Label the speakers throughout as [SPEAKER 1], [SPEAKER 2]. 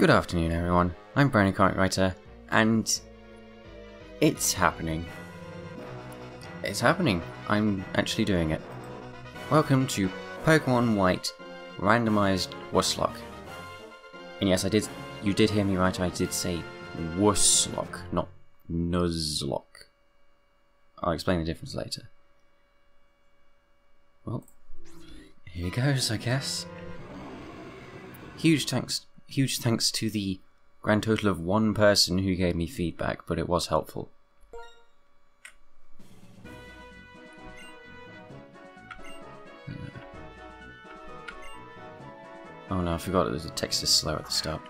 [SPEAKER 1] Good afternoon, everyone. I'm Brownie Comic Writer, and it's happening. It's happening. I'm actually doing it. Welcome to Pokemon White Randomized Wusslocke. And yes, I did. You did hear me right. I did say Wusslocke, not Nuzlocke. I'll explain the difference later. Well, here he goes, I guess. Huge thanks, huge thanks to the grand total of one person who gave me feedback, but it was helpful. Uh, oh no, I forgot that the text is slow at the start.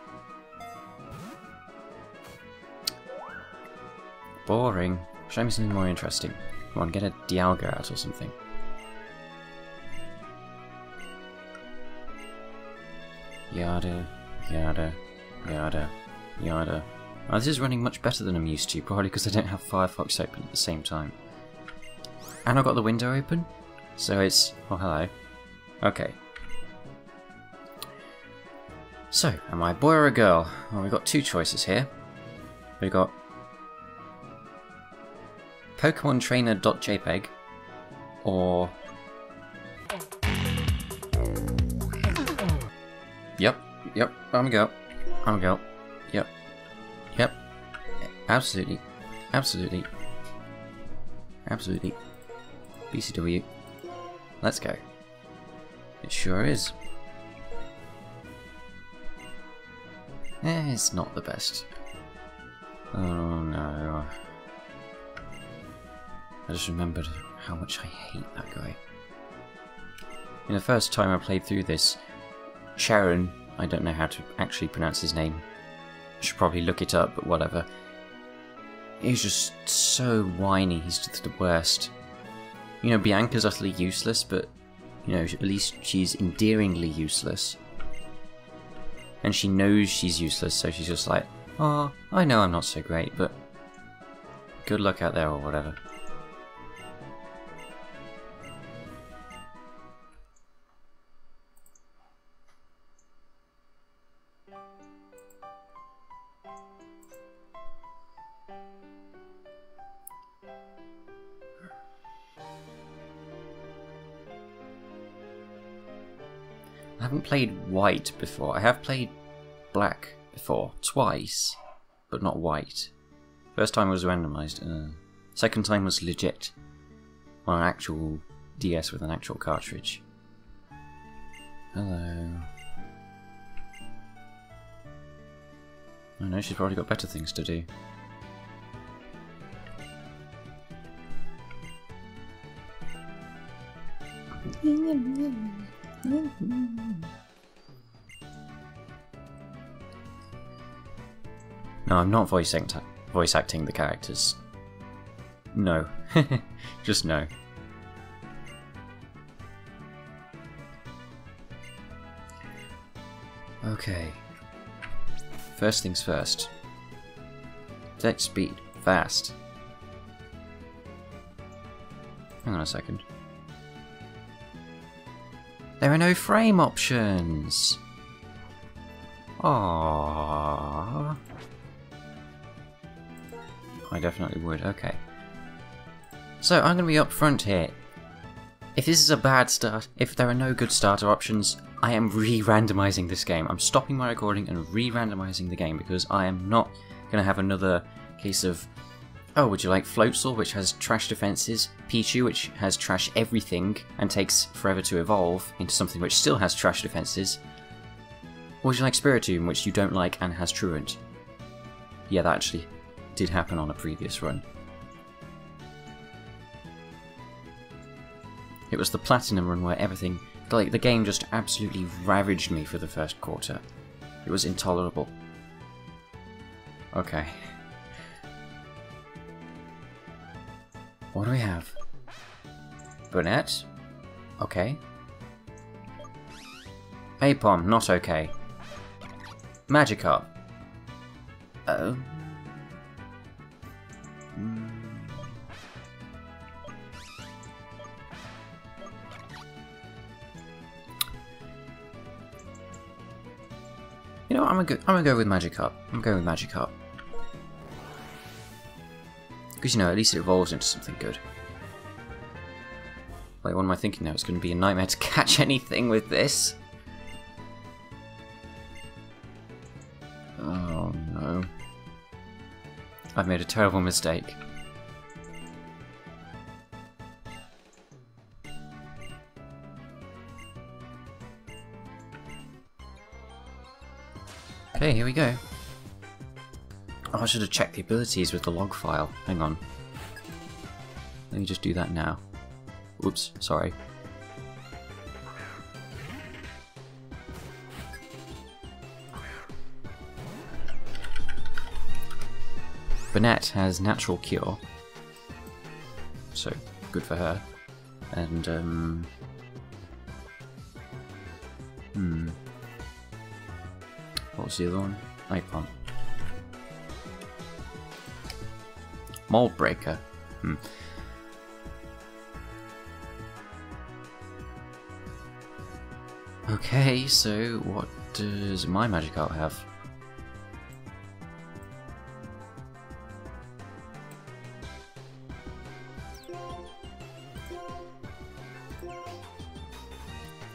[SPEAKER 1] Boring. Show me something more interesting. Come on, get a Dialga out or something. Yada, yada, yada, yada. Oh, this is running much better than I'm used to, probably because I don't have Firefox open at the same time. And I've got the window open, so it's... oh hello. Okay. So, am I a boy or a girl? Well, we've got two choices here. We've got Pokemon Trainer.jpg or Yep, yep, I'm a girl. I'm a girl. Yep. Yep. Absolutely. Absolutely. Absolutely. BCW. Let's go. It sure is. Eh, it's not the best. Oh no. I just remembered how much I hate that guy. In the first time I played through this, Cheren, I don't know how to actually pronounce his name. I should probably look it up, but whatever. He's just so whiny, he's just the worst. You know, Bianca's utterly useless, but, you know, at least she's endearingly useless. And she knows she's useless, so she's just like, oh, I know I'm not so great, but good luck out there or whatever. Played white before. I have played black before, twice, but not white. First time was randomized. Uh, second time was legit on an actual DS with an actual cartridge. Hello. I know she's probably got better things to do. No, I'm not voice, act voice acting the characters. No. Just no. Okay. First things first. Deck speed. Fast. Hang on a second. There are no frame options! Aww. I definitely would, okay. So, I'm going to be upfront here. If this is a bad start, if there are no good starter options, I am re-randomizing this game. I'm stopping my recording and re-randomizing the game because I am not going to have another case of Oh, would you like Floatzel, which has trash defenses, Pichu, which has trash everything and takes forever to evolve into something which still has trash defenses? Or would you like Spiritomb, which you don't like and has Truant? Yeah, that actually did happen on a previous run. It was the Platinum run where everything, like the game just absolutely ravaged me for the first quarter. It was intolerable. Okay. What do we have? Banette? Okay. Aipom, not okay. Magikarp. Oh. Know what, I'm gonna go, I'm gonna go with Magikarp. I'm going with Magikarp. Because, you know, at least it evolves into something good. Wait, what am I thinking now? It's going to be a nightmare to catch anything with this. Oh no. I've made a terrible mistake. Okay, here we go. Oh, I should have checked the abilities with the log file. Hang on. Let me just do that now. Oops, sorry. Banette has natural cure. So, good for her. And, um... Hmm. What was the other one? Icon. Mold Breaker. Hmm. Okay, so what does my Magikarp have?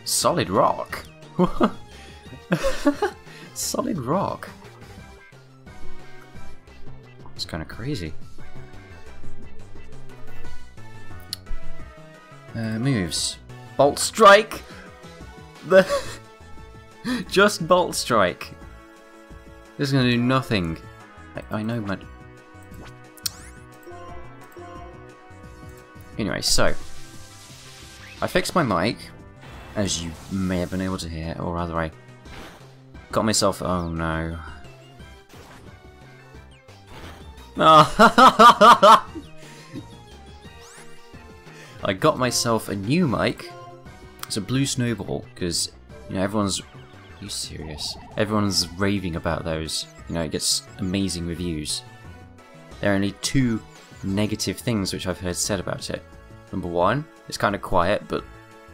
[SPEAKER 1] Solid rock? Solid rock? It's kind of crazy. Uh, moves. Bolt Strike! The Just Bolt Strike. This is going to do nothing. I, I know but Anyway, so... I fixed my mic, as you may have been able to hear, or rather I got myself... Oh no. Oh. I got myself a new mic. It's a blue snowball, because, you know, everyone's... Are you serious? Everyone's raving about those. You know, it gets amazing reviews. There are only two negative things which I've heard said about it. Number one, it's kind of quiet, but,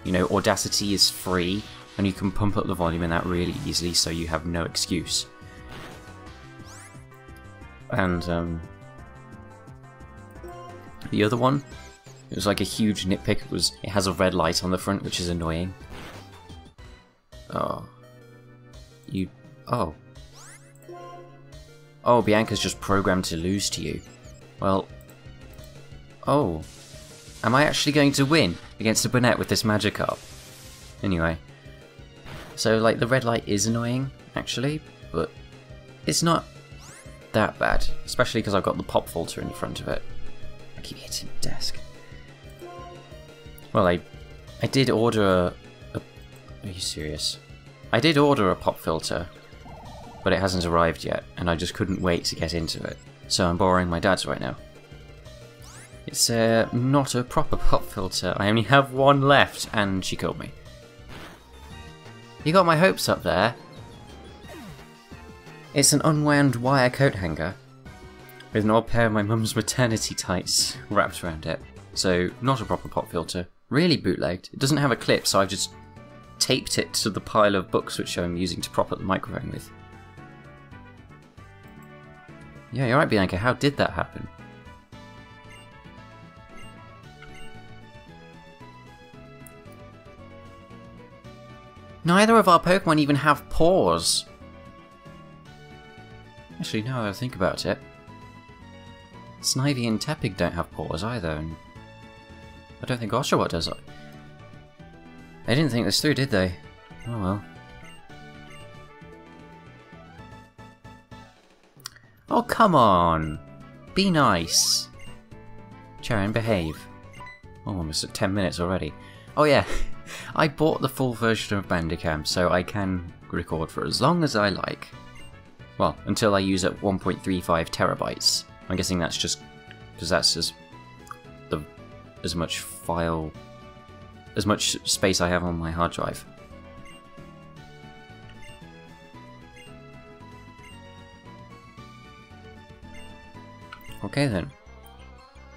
[SPEAKER 1] you know, Audacity is free, and you can pump up the volume in that really easily, so you have no excuse. And, um... The other one it was like a huge nitpick. It was it has a red light on the front, which is annoying. Oh. You oh. Oh, Bianca's just programmed to lose to you. Well Oh. Am I actually going to win against a Banette with this Magikarp? Anyway. So like the red light is annoying, actually, but it's not that bad. Especially because I've got the pop filter in front of it. I keep hitting the desk. Well, I, I did order a, a... Are you serious? I did order a pop filter, but it hasn't arrived yet, and I just couldn't wait to get into it. So I'm borrowing my dad's right now. It's uh, not a proper pop filter. I only have one left, and she killed me. You got my hopes up there. It's an unwound wire coat hanger with an old pair of my mum's maternity tights wrapped around it. So, not a proper pop filter, really bootlegged. It doesn't have a clip, so I've just taped it to the pile of books which I'm using to prop up the microphone with. Yeah, you're right, Bianca. How did that happen? Neither of our Pokemon even have paws. Actually, now that I think about it, Snivy and Tepig don't have paws either, and I don't think Oshawott does. They didn't think this through, did they? Oh well. Oh, come on! Be nice! Cheren, behave. Oh, almost at 10 minutes already. Oh yeah, I bought the full version of Bandicam, so I can record for as long as I like. Well, until I use up 1.35 terabytes. I'm guessing that's just because that's as the as much file, as much space I have on my hard drive. Okay then.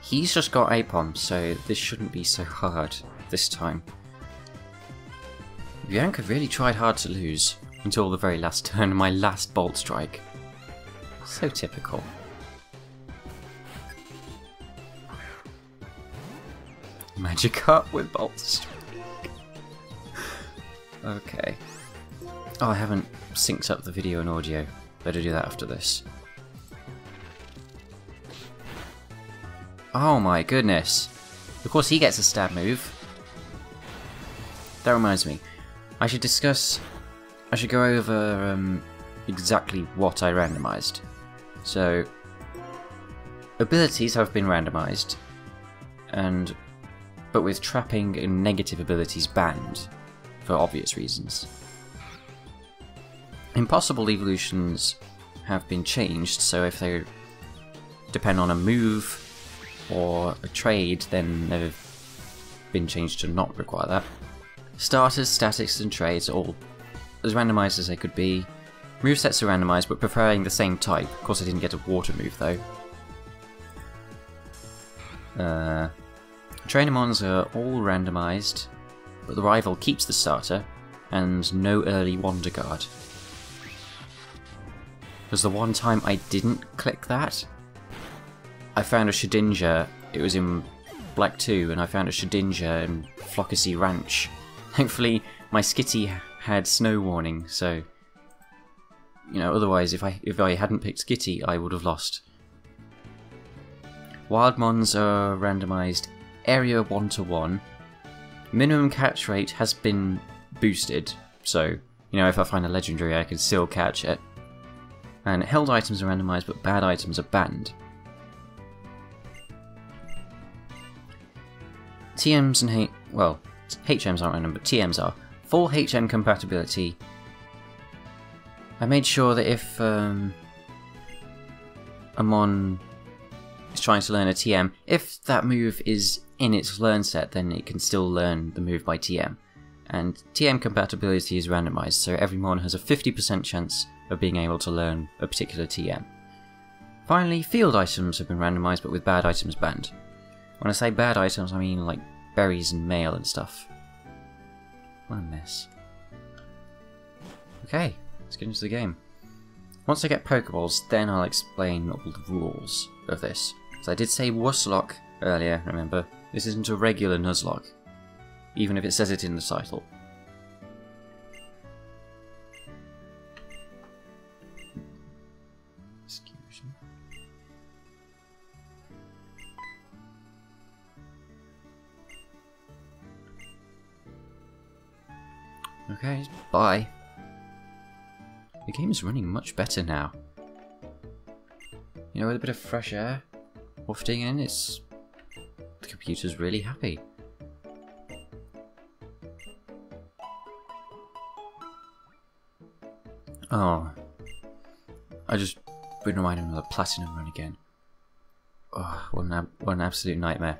[SPEAKER 1] He's just got Aipom, so this shouldn't be so hard this time. Bianca really tried hard to lose. until the very last turn, my last bolt strike. So typical. Magikarp with bolt strike. okay. Oh, I haven't synced up the video and audio. Better do that after this. Oh my goodness. Of course he gets a stab move. That reminds me. I should discuss... I should go over um, exactly what I randomized. So... Abilities have been randomized. And... But with trapping and negative abilities banned. For obvious reasons. Impossible evolutions have been changed, so if they depend on a move or a trade, then they've been changed to not require that. Starters, statics, and trades are all as randomized as they could be. Move sets are randomized, but preferring the same type. Of course, I didn't get a water move, though. Uh, Trainermons are all randomized, but the rival keeps the starter, and no early Wonder Guard. Because the one time I didn't click that, I found a Shedinja, it was in Black 2, and I found a Shedinja in Floccesy Ranch. Thankfully, my Skitty had snow warning, so... You know, otherwise, if I if I hadn't picked Skitty, I would have lost. Wildmons are randomised area 1 to 1. Minimum catch rate has been boosted, so, you know, if I find a legendary, I can still catch it. And held items are randomised, but bad items are banned. TMs and H well, HMs aren't random, but TMs are. Full HM compatibility. I made sure that if um, a Mon is trying to learn a TM, if that move is in its learn set, then it can still learn the move by TM. And TM compatibility is randomized, so every Mon has a 50% chance of being able to learn a particular TM. Finally, field items have been randomized, but with bad items banned. When I say bad items, I mean like berries and mail and stuff. What a mess. Okay, let's get into the game. Once I get Pokeballs, then I'll explain all the rules of this. So I did say Wusslocke earlier, remember? This isn't a regular Nuzlocke, even if it says it in the title. Game is running much better now. You know, with a bit of fresh air wafting in, it's... The computer's really happy. Oh. I just been reminded of the Platinum run again. Oh, what an, what an absolute nightmare.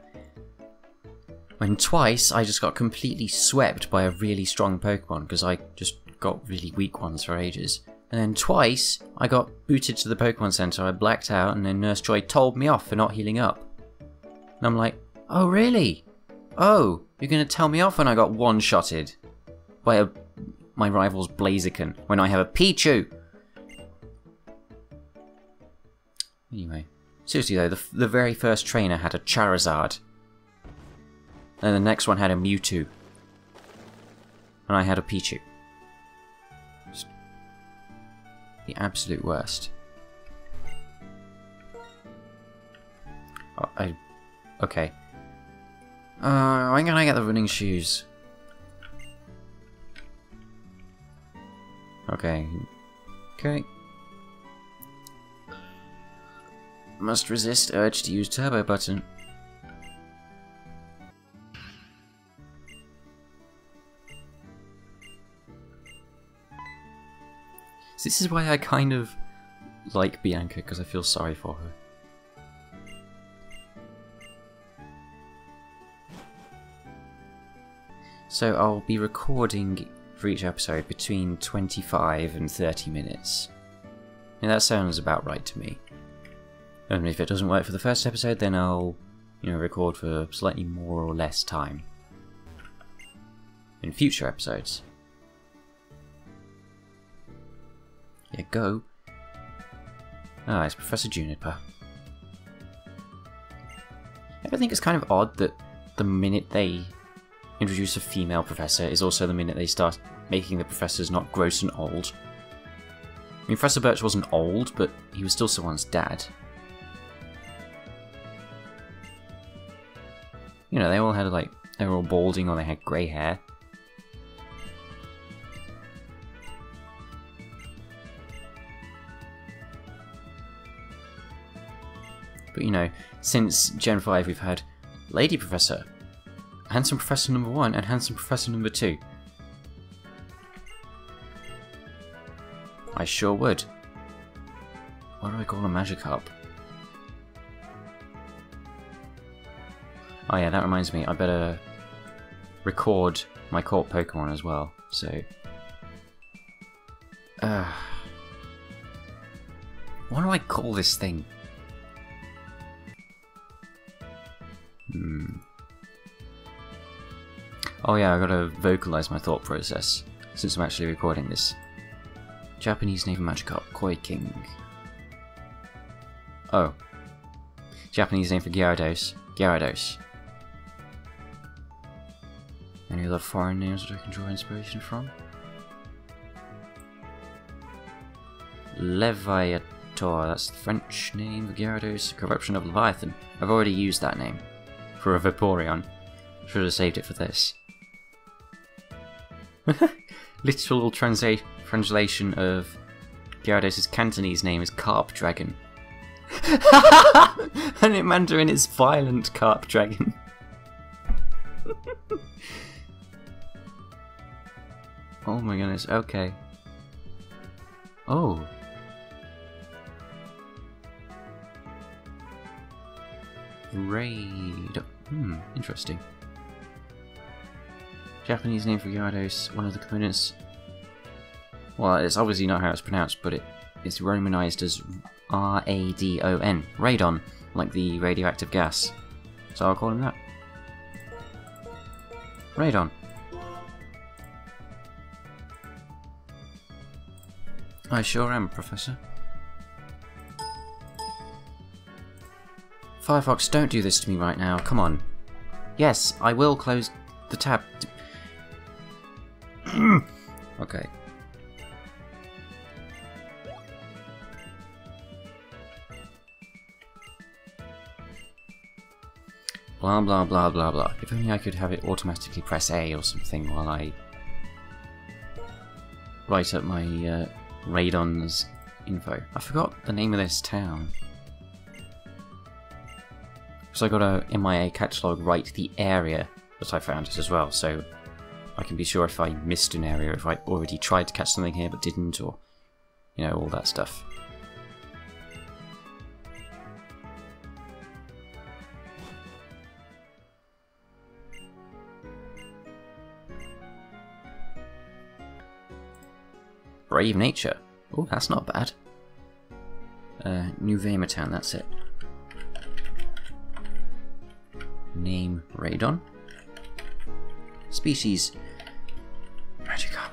[SPEAKER 1] When twice I just got completely swept by a really strong Pokemon because I just got really weak ones for ages. And then twice I got booted to the Pokemon Center, I blacked out, and then Nurse Joy told me off for not healing up. And I'm like, oh really? Oh, you're gonna tell me off when I got one-shotted by a, my rival's Blaziken when I have a Pichu? Anyway, seriously though, the, the very first trainer had a Charizard. And the next one had a Mewtwo. And I had a Pichu. The absolute worst. Oh, I... Okay. Uh, when can I get the running shoes? Okay. Okay. Must resist urge to use turbo button. This is why I kind of like Bianca, because I feel sorry for her. So I'll be recording for each episode between 25 and 30 minutes. And that sounds about right to me. And if it doesn't work for the first episode, then I'll, you know, record for slightly more or less time in future episodes. Yeah, go. Ah, it's Professor Juniper. I think it's kind of odd that the minute they introduce a female professor is also the minute they start making the professors not gross and old. I mean, Professor Birch wasn't old, but he was still someone's dad. You know, they all had like, they were all balding or they had grey hair. But you know, since Gen 5 we've had Lady Professor, Handsome Professor number 1 and Handsome Professor number 2. I sure would. What do I call a Magikarp? Oh yeah, that reminds me, I better record my caught Pokemon as well, so... Uh, what do I call this thing? Hmm. Oh yeah, I gotta vocalize my thought process, since I'm actually recording this. Japanese name for Magikarp, Koiking. Oh. Japanese name for Gyarados, Gyarados. Any other foreign names that I can draw inspiration from? Leviator, that's the French name for Gyarados, corruption of Leviathan. I've already used that name for a Vaporeon. Should have saved it for this. Literal translate translation of Gyarados' Cantonese name is Carp Dragon. and in Mandarin it's Violent Carp Dragon. oh my goodness, okay. Oh. Raid. Hmm, interesting. Japanese name for Gyarados, one of the components. Well, it's obviously not how it's pronounced, but it is romanized as R-A-D-O-N. Radon, like the radioactive gas. So I'll call him that. Radon. I sure am, Professor. Firefox, don't do this to me right now, come on. Yes, I will close the tab. okay. Blah blah blah blah blah. If only I could have it automatically press A or something while I write up my uh, Radon's info. I forgot the name of this town. So I got a in my catalogue write the area that I found it as well, so I can be sure if I missed an area, if I already tried to catch something here but didn't, or you know, all that stuff. Brave nature. Oh, that's not bad. Uh, New Town, that's it. Name Radon. Species Magikarp.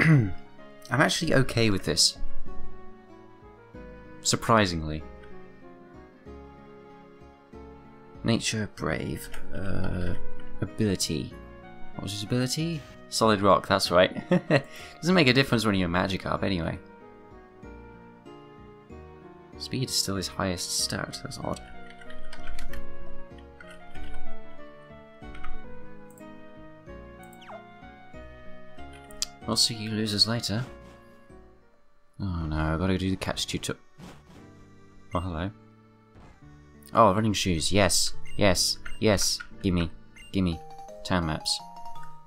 [SPEAKER 1] I'm actually okay with this. Surprisingly. Nature Brave. Uh, ability. What was his ability? Solid Rock, that's right. Doesn't make a difference when you're a Magikarp anyway. Speed is still his highest stat, that's odd. We'll see you losers later. Oh no, I've got to do the catch tutor. Oh, hello. Oh, running shoes. Yes, yes, yes. Gimme, gimme. Town maps.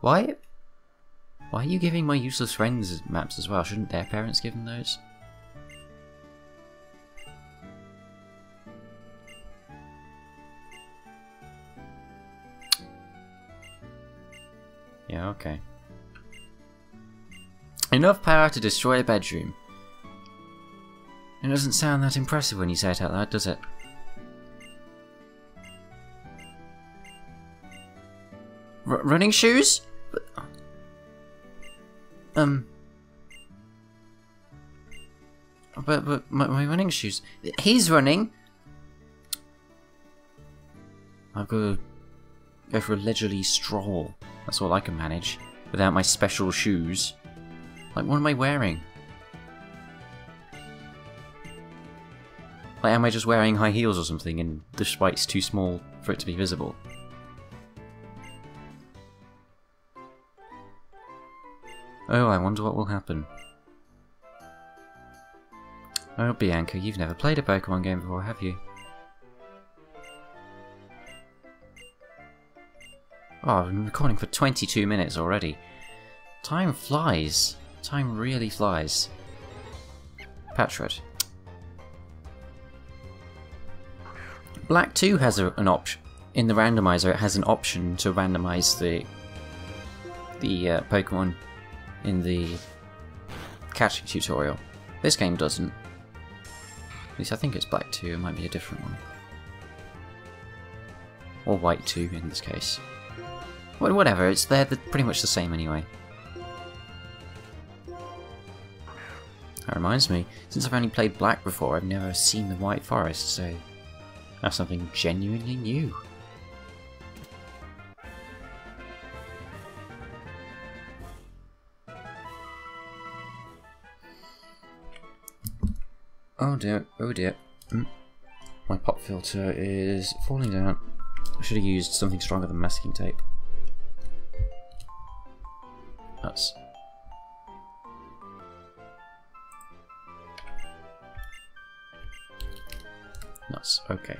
[SPEAKER 1] Why? Why are you giving my useless friends maps as well? Shouldn't their parents give them those? Yeah, okay. Enough power to destroy a bedroom. It doesn't sound that impressive when you say it out loud, does it? R running shoes? Um... But, but my, my running shoes. He's running! I've got to go for a leisurely stroll. That's all I can manage. Without my special shoes. Like, what am I wearing? Like, am I just wearing high heels or something and the spike's too small for it to be visible? Oh, I wonder what will happen. Oh, Bianca, you've never played a Pokemon game before, have you? Oh, I've been recording for 22 minutes already. Time flies. Time really flies. Patrat. Black 2 has a, an option. In the randomizer, it has an option to randomize the the uh, Pokemon in the catching tutorial. This game doesn't. At least I think it's Black 2, it might be a different one. Or White 2 in this case. Whatever, it's they're the, pretty much the same anyway. That reminds me, since I've only played Black before, I've never seen the White Forest, so that's something genuinely new. Oh dear, oh dear. Mm. My pop filter is falling down. I should have used something stronger than masking tape. Nuts. Okay.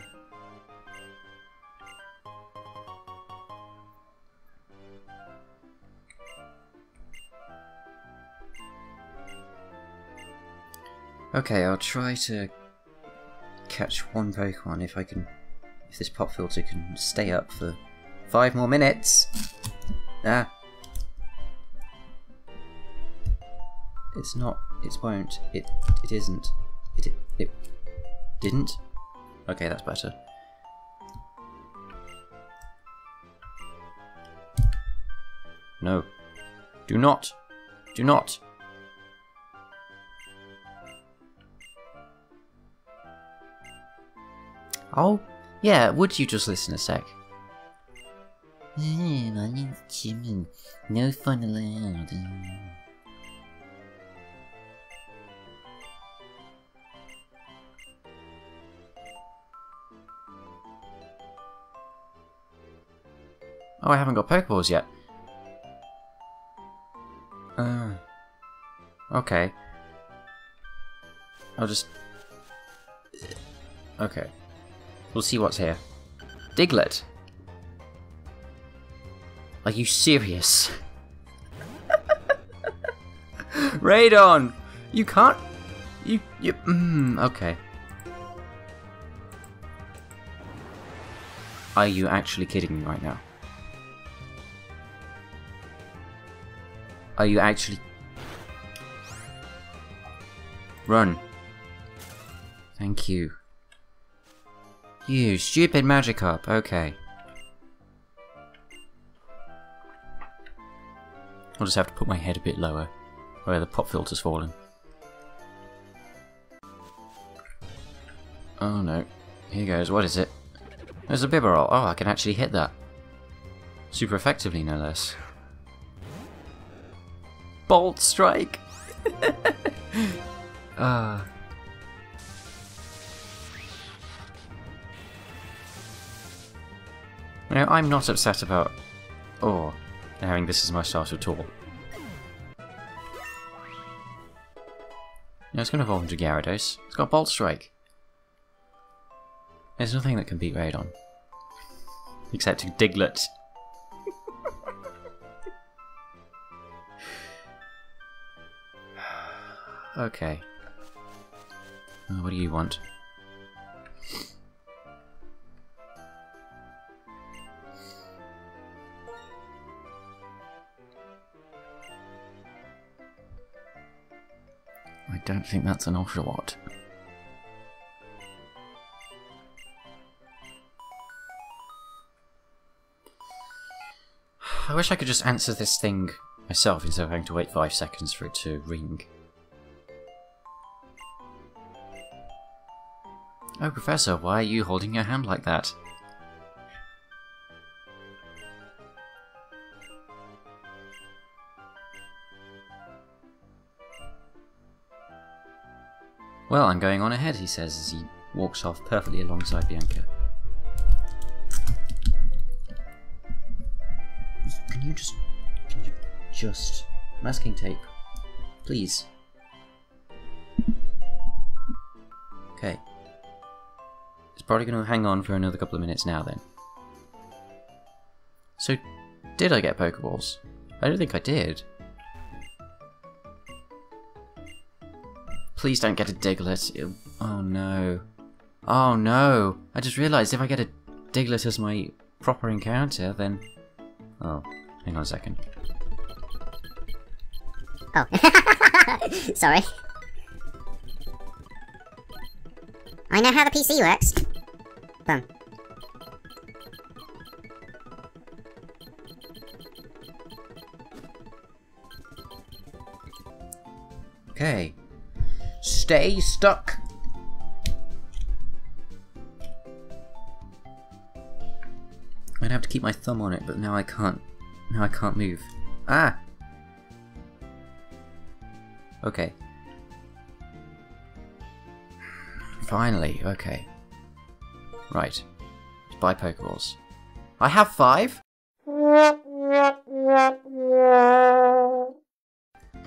[SPEAKER 1] Okay, I'll try to catch one Pokemon if I can... If this pop filter can stay up for five more minutes. Ah. It's not. It won't. It. It isn't. It. It, it didn't. Okay, that's better. No. Do not. Do not. Oh, yeah, would you just listen a sec? My name's. No fun allowed. Oh, I haven't got Pokeballs yet. Uh, okay. I'll just... Okay. We'll see what's here. Diglett. Are you serious? Radon! You can't... You... you mm, okay. Are you actually kidding me right now? Are you actually... Run. Thank you. You stupid Magikarp, okay. I'll just have to put my head a bit lower, where the pop filter's fallen. Oh no. Here goes, what is it? There's a Bibarel. Oh, I can actually hit that. Super effectively, no less. Bolt Strike! Uh. You know, I'm not upset about... or having this as my start at all. Yeah, it's going to evolve into Gyarados. It's got Bolt Strike. There's nothing that can beat Radon. Except Diglett. Okay. what do you want? I don't think that's an Oshawott. I wish I could just answer this thing myself instead of having to wait five seconds for it to ring. Oh, Professor, why are you holding your hand like that? Well, I'm going on ahead, he says as he walks off perfectly alongside Bianca. Can you just... Can you just... Masking tape. Please. Okay. Probably going to hang on for another couple of minutes now then. So, did I get Pokeballs? I don't think I did. Please don't get a Diglett. Oh no. Oh no! I just realised if I get a Diglett as my proper encounter, then... Oh, hang on a second.
[SPEAKER 2] Oh. Sorry. I know how the PC works.
[SPEAKER 1] Okay. Stay stuck. I'd have to keep my thumb on it, but now I can't. Now I can't move. Ah! Okay. Finally, okay. Right. Buy Pokeballs. I have five?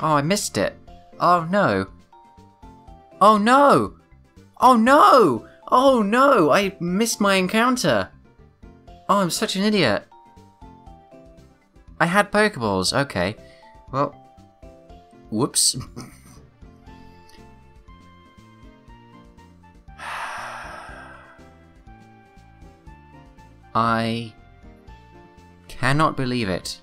[SPEAKER 1] Oh, I missed it. Oh no. Oh no! Oh no! Oh no! I missed my encounter! Oh, I'm such an idiot. I had Pokeballs, okay. Well, whoops. I cannot believe it.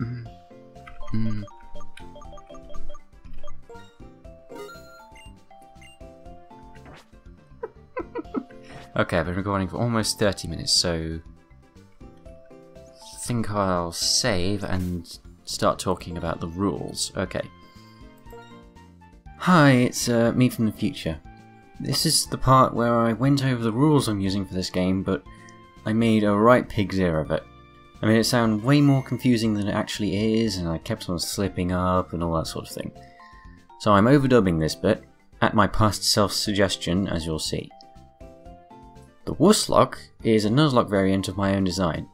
[SPEAKER 1] Mm. Mm. okay, I've been recording for almost 30 minutes, so I think I'll save and start talking about the rules. Okay. Hi, it's uh, me from the future. This is the part where I went over the rules I'm using for this game, but I made a right pig's ear of it. I made it sound way more confusing than it actually is, and I kept on slipping up and all that sort of thing. So I'm overdubbing this bit, at my past self's suggestion, as you'll see. The Wusslocke is a Nuzlocke variant of my own design.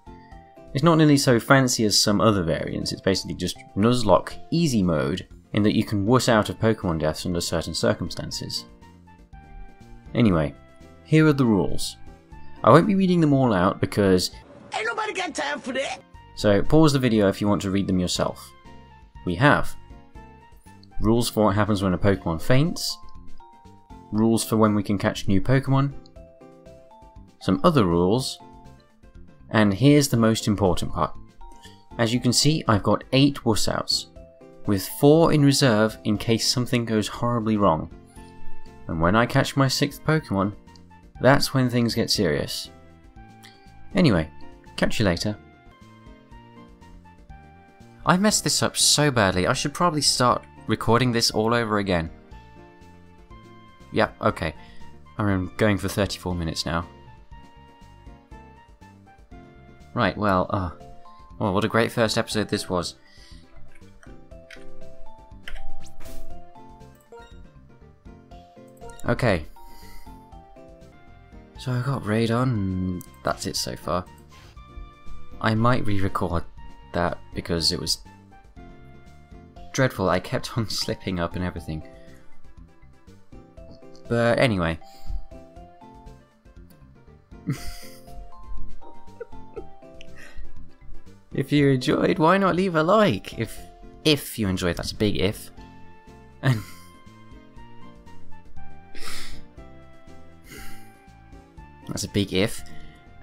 [SPEAKER 1] It's not nearly so fancy as some other variants, it's basically just Nuzlocke Easy Mode, in that you can wuss out of Pokemon deaths under certain circumstances. Anyway, here are the rules. I won't be reading them all out because
[SPEAKER 3] Ain't nobody got time for that.
[SPEAKER 1] So pause the video if you want to read them yourself. We have rules for what happens when a Pokemon faints, rules for when we can catch new Pokemon, some other rules, and here's the most important part. As you can see, I've got 8 Wussouts, with 4 in reserve in case something goes horribly wrong. And when I catch my 6th Pokemon, that's when things get serious. Anyway, Catch you later. I messed this up so badly, I should probably start recording this all over again. Yep, okay. I'm going for 34 minutes now. Right, well, uh, well, what a great first episode this was. Okay. So I got Radon, that's it so far. I might re-record that because it was dreadful. I kept on slipping up and everything. But anyway. if you enjoyed, why not leave a like? If if you enjoyed, that's a big if. And that's a big if.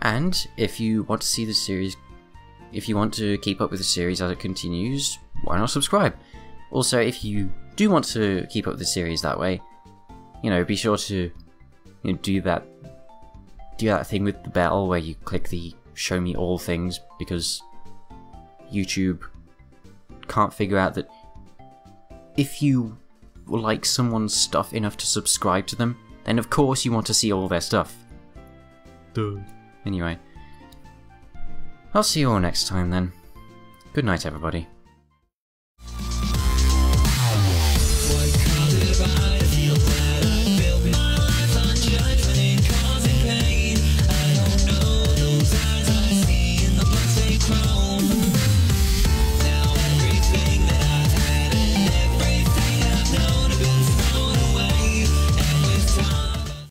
[SPEAKER 1] And if you want to see the series if you want to keep up with the series as it continues, why not subscribe? Also, if you do want to keep up with the series that way, you know, be sure to you know, do that do that thing with the bell where you click the show me all things because YouTube can't figure out that if you like someone's stuff enough to subscribe to them, then of course you want to see all their stuff. Anyway, I'll see you all next time then. Good night, everybody.